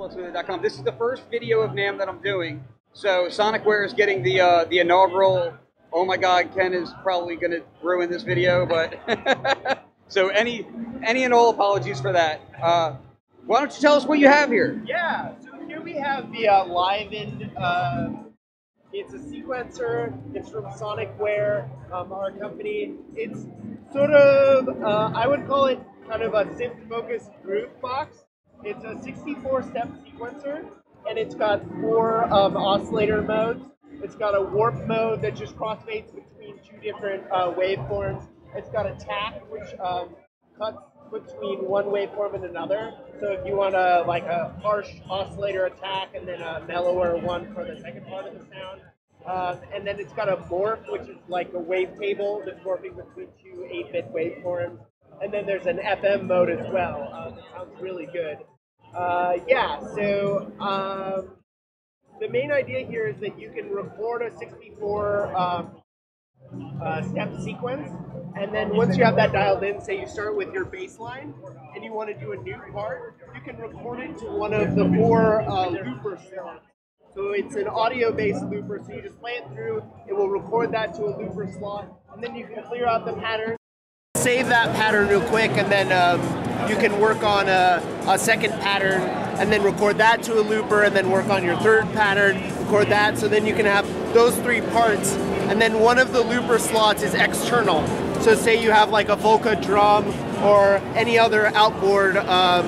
SonicWare.com. This is the first video of NAMM that I'm doing. So Sonicware is getting the uh, the inaugural. Oh my God, Ken is probably going to ruin this video, but so any any and all apologies for that. Uh, why don't you tell us what you have here? Yeah, so here we have the uh, Liven. Uh, it's a sequencer. It's from Sonicware, um, our company. It's sort of, uh, I would call it kind of a synth focused groove box. It's a 64 step sequencer, and it's got four um, oscillator modes. It's got a warp mode that just crossfades between two different uh, waveforms. It's got a tack, which um, cuts between one waveform and another. So if you want a like a harsh oscillator attack and then a mellower one for the second part of the sound. Um, and then it's got a morph, which is like a wavetable that's morphing between two 8-bit waveforms. And then there's an FM mode as well. Uh, that sounds really good. Uh, yeah, so um, the main idea here is that you can record a 64 um, uh, step sequence, and then once you have that dialed in, say you start with your baseline, and you want to do a new part, you can record it to one of the four uh, looper slots. So it's an audio-based looper, so you just play it through, it will record that to a looper slot, and then you can clear out the pattern. Save that pattern real quick, and then um, you can work on a, a second pattern, and then record that to a looper, and then work on your third pattern, record that, so then you can have those three parts, and then one of the looper slots is external. So say you have like a Volca drum or any other outboard um,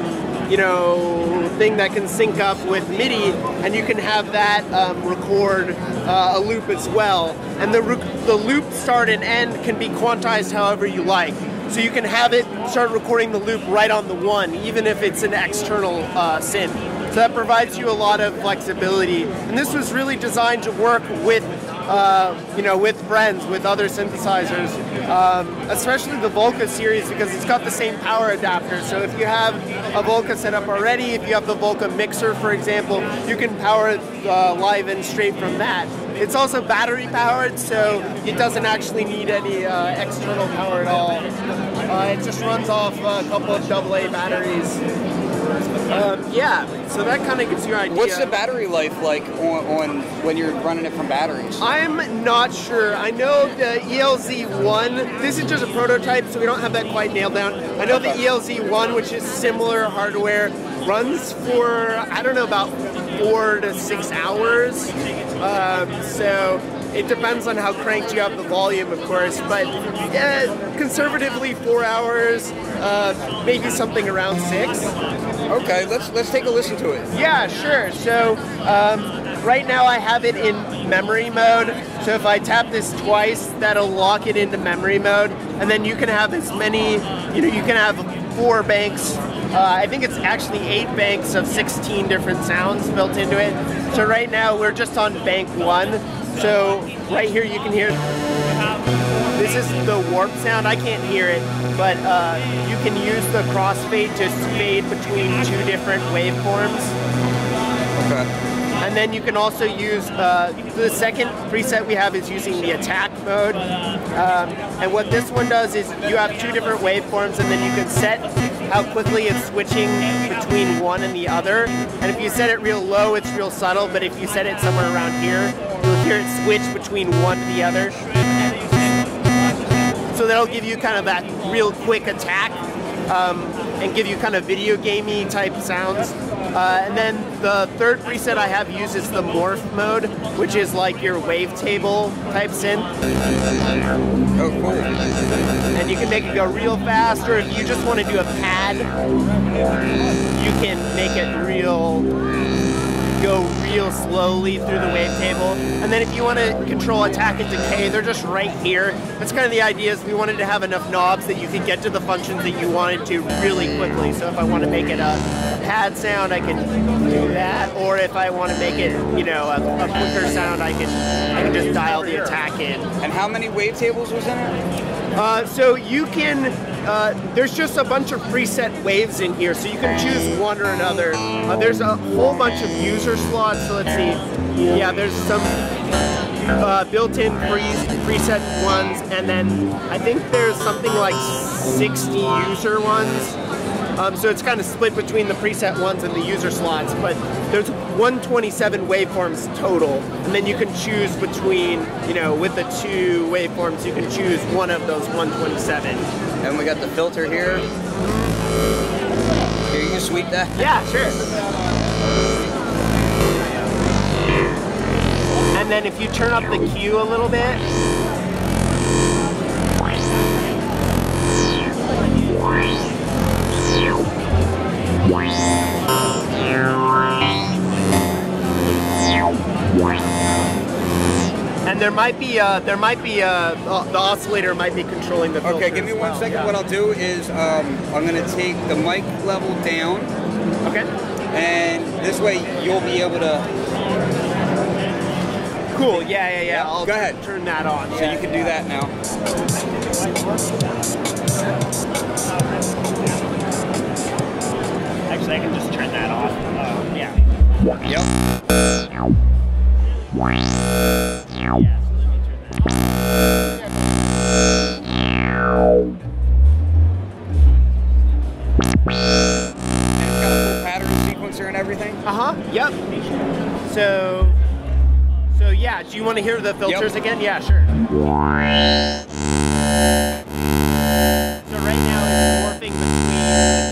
you know, thing that can sync up with MIDI, and you can have that um, record uh, a loop as well. And the, the loop start and end can be quantized however you like. So you can have it start recording the loop right on the one, even if it's an external uh, synth. So that provides you a lot of flexibility. And this was really designed to work with uh, you know, with friends, with other synthesizers, um, especially the Volca series because it's got the same power adapter. So if you have a Volca set up already, if you have the Volca mixer, for example, you can power it uh, Liven straight from that. It's also battery powered, so it doesn't actually need any uh, external power at all. Uh, it just runs off a couple of AA batteries. Um, yeah, so that kind of gives you an idea. What's the battery life like on, on, when you're running it from batteries? I'm not sure. I know the ELZ1, this is just a prototype, so we don't have that quite nailed down. I know the ELZ1, which is similar hardware, runs for, I don't know, about four to six hours. Um, so it depends on how cranked you have the volume, of course, but yeah, conservatively four hours, uh, maybe something around six. Okay, let's let's take a listen to it. Yeah, sure. So um, right now I have it in memory mode. So if I tap this twice, that'll lock it into memory mode, and then you can have as many. You know, you can have four banks. Uh, I think it's actually eight banks of 16 different sounds built into it. So right now we're just on bank one. So right here you can hear, this is the warp sound. I can't hear it, but uh, you can use the crossfade to fade between two different waveforms. Okay. And then you can also use, uh, the second preset we have is using the attack mode. Um, and what this one does is you have two different waveforms and then you can set how quickly it's switching between one and the other. And if you set it real low, it's real subtle, but if you set it somewhere around here, you'll hear it switch between one to the other. So that'll give you kind of that real quick attack um, and give you kind of video gamey type sounds. Uh, and then the third preset I have uses the morph mode, which is like your wavetable type synth. Oh, cool. And you can make it go real fast, or if you just want to do a pad, you can make it real go real slowly through the wavetable. And then if you want to control attack and decay, they're just right here. That's kind of the idea is we wanted to have enough knobs that you could get to the functions that you wanted to really quickly. So if I want to make it a pad sound, I can do that. Or if I want to make it, you know, a, a quicker sound, I can I can just dial the attack in. And how many wavetables was in it? Uh, so you can, uh, there's just a bunch of preset waves in here, so you can choose one or another. Uh, there's a whole bunch of user slots, so let's see. Yeah, there's some uh, built-in pre preset ones, and then I think there's something like 60 user ones. Um, so it's kind of split between the preset ones and the user slots, but there's 127 waveforms total, and then you can choose between, you know, with the two waveforms, you can choose one of those 127. And we got the filter here. Here, you can sweep that. Yeah, sure. And then if you turn up the Q a little bit, and there might be uh, there might be uh, uh, the oscillator might be controlling the filter. Okay, give me one well, second. yeah. What I'll do is um, I'm going to take the mic level down, Okay. and this way you'll be able to. Cool. Yeah, yeah, yeah. Yeah, I'll go ahead. Turn that on. So you can do that now. I can just turn that off. Uh, yeah. Yep. Yeah. So let me turn that. And it's got a full pattern sequencer and everything. Uh huh. Yep. So, so yeah. Do you want to hear the filters again? Yeah, sure. So right now it's morphing between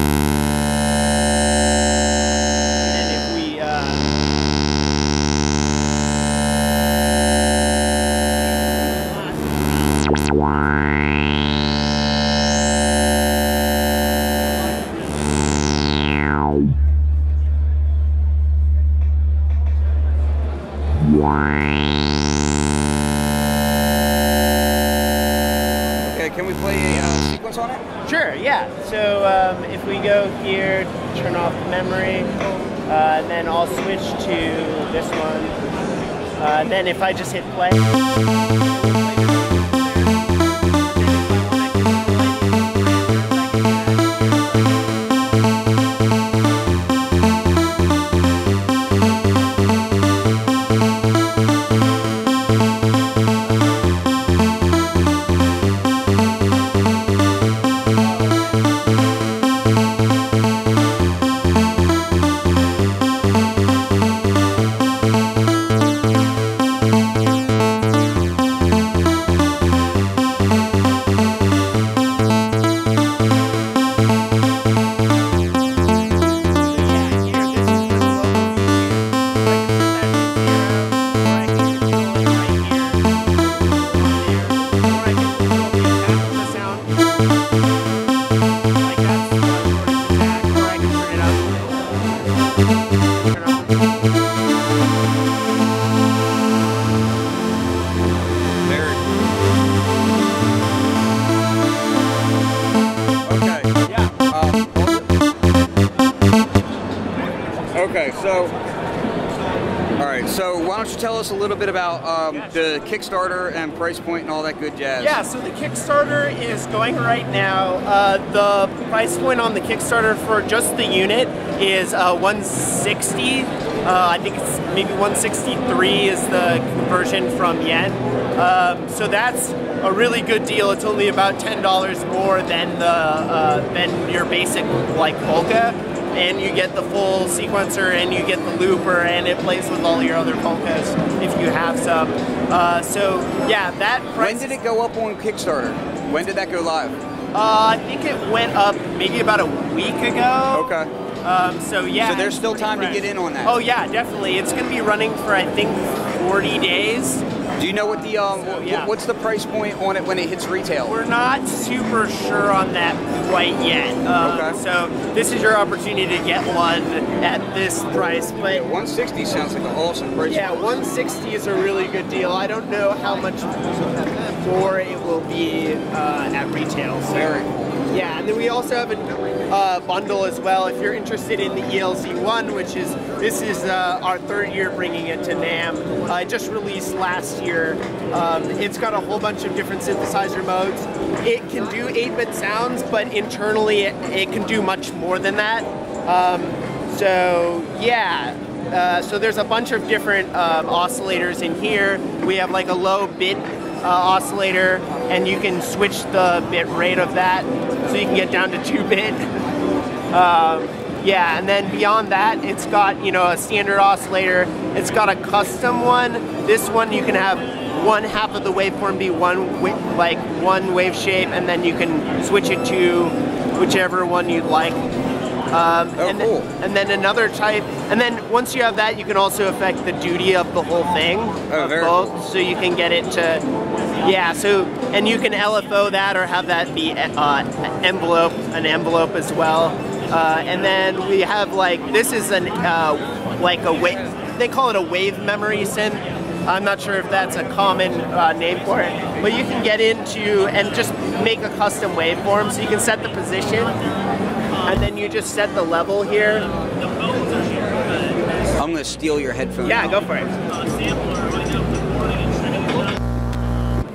off memory, uh, and then I'll switch to this one. Uh, then if I just hit play. Bit about um, the Kickstarter and price point and all that good jazz? Yeah, so the Kickstarter is going right now. Uh, the price point on the Kickstarter for just the unit is uh, 160. Uh, I think it's maybe 163 is the conversion from yen. Um, so that's a really good deal. It's only about ten dollars more than the uh, than your basic like Volca, and you get the full sequencer and you get the looper, and it plays with all your other Volcas if you have some. Uh, so yeah, that price. When did it go up on Kickstarter? When did that go live? Uh, I think it went up maybe about a week ago. Okay. Um, so yeah. So there's still time to get in on that. Oh yeah, definitely. It's going to be running for I think 40 days. Do you know what the um, So, wh- yeah. what's the price point on it when it hits retail? We're not super sure on that quite yet. Um, Okay. So this is your opportunity to get one at this price, but. 160 sounds like an awesome price. Yeah, 160 is a really good deal. I don't know how much more it will be uh, at retail. So. Very cool. Yeah, and then we also have a uh, bundle as well. If you're interested in the ELZ one, which is this is uh, our third year bringing it to NAMM. Uh, it just released last year. Um, it's got a whole bunch of different synthesizer modes. It can do 8-bit sounds, but internally it, it can do much more than that. Um, so yeah, uh, so there's a bunch of different um, oscillators in here. We have like a low bit uh, oscillator, and you can switch the bit rate of that, so you can get down to two bit. Um, yeah, and then beyond that, it's got you know a standard oscillator. It's got a custom one. This one you can have one half of the waveform be one like one wave shape, and then you can switch it to whichever one you'd like. Um, oh, and, cool. then, and then another type, and then once you have that, you can also affect the duty of the whole thing, oh, both. Cool. So you can get it to, yeah. So and you can LFO that or have that be uh, envelope, an envelope as well. Uh, and then we have like this is an uh, like a wave. They call it a wave memory synth. I'm not sure if that's a common uh, name for it, but you can get into and just make a custom waveform. So you can set the position, and then you just set the level here. I'm gonna steal your headphones. Yeah, go for it.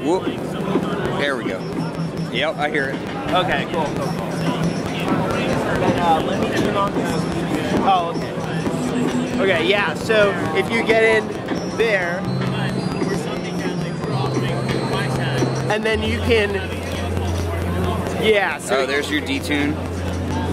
Whoop. There we go. Yep, I hear it. Okay, cool, cool, cool. Then, uh, let me turn on the. Oh, okay. Okay, yeah. So if you get in there, and then you can. Yeah. So Oh, there's your detune.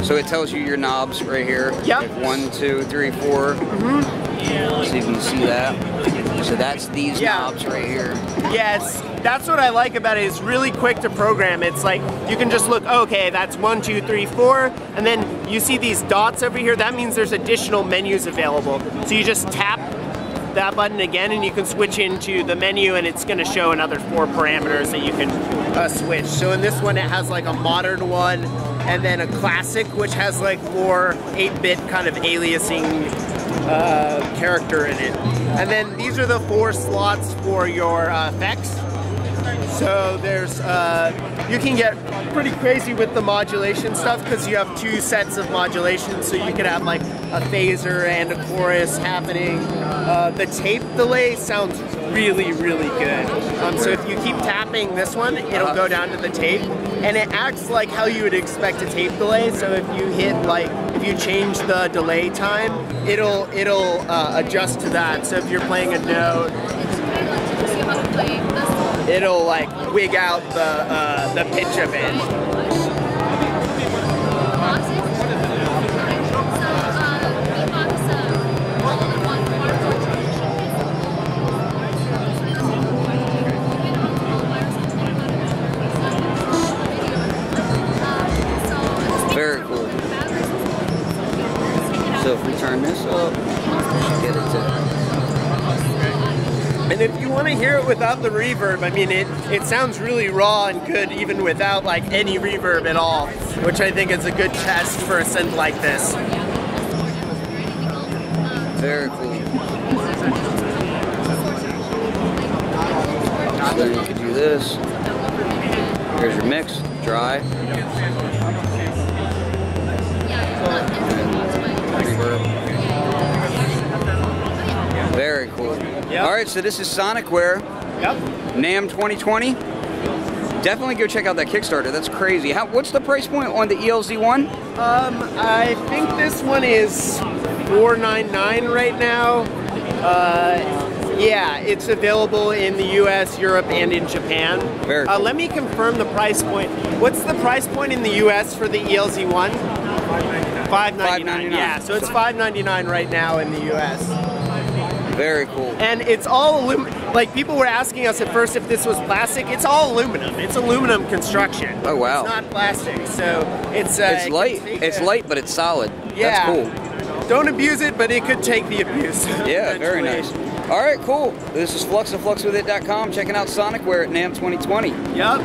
So it tells you your knobs right here. Yep. Like one, two, three, four. Mm-hmm. So you can see that. So that's these Yeah. knobs right here. Yes, that's what I like about it. It's really quick to program. It's like you can just look, okay, that's one, two, three, four, and then you see these dots over here. That means there's additional menus available. So you just tap that button again and you can switch into the menu and it's gonna show another four parameters that you can uh, switch. So in this one it has like a modern one and then a classic which has like more 8-bit kind of aliasing uh, character in it. And then these are the four slots for your uh, effects. So there's, uh, you can get pretty crazy with the modulation stuff because you have two sets of modulation. So you could have like a phaser and a chorus happening. Uh, the tape delay sounds really, really good. Um, so if you keep tapping this one, it'll go down to the tape, and it acts like how you would expect a tape delay. So if you hit like, if you change the delay time, it'll it'll uh, adjust to that. So if you're playing a note, it'll like wig out the uh, the pitch of it. Very cool. So if we turn this up, get it to. And if you want to hear it without the reverb, I mean it it sounds really raw and good even without like any reverb at all, which I think is a good test for a synth like this. Very cool. So then you could do this. Here's your mix, dry. Reverb. Yep. All right, so this is Sonicware Yep. NAMM 2020. Definitely go check out that Kickstarter. That's crazy. How, what's the price point on the ELZ one? Um, I think this one is 499 right now. Uh, yeah, it's available in the U.S., Europe, and in Japan. Very Uh, let me confirm the price point. What's the price point in the U.S. for the ELZ one? 599. $5.99. Yeah, so it's 599 right now in the U.S. Very cool. And it's all aluminum. Like people were asking us at first if this was plastic. It's all aluminum. It's aluminum construction. Oh, wow. It's not plastic, so it's uh, It's light. take It's light, but it's solid. Yeah. That's cool. Don't abuse it, but it could take the abuse. Yeah, very nice. All right, cool. This is Flux of FluxWithIt.com checking out Sonicware at NAMM 2020. Yep.